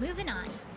Moving on.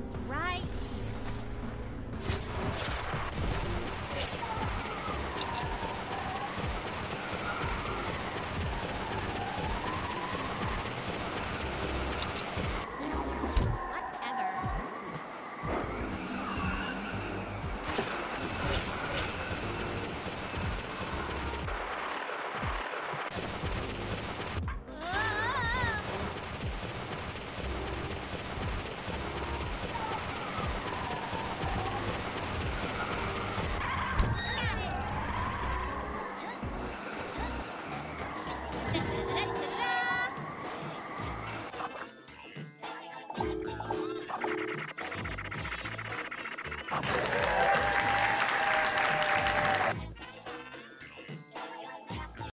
This right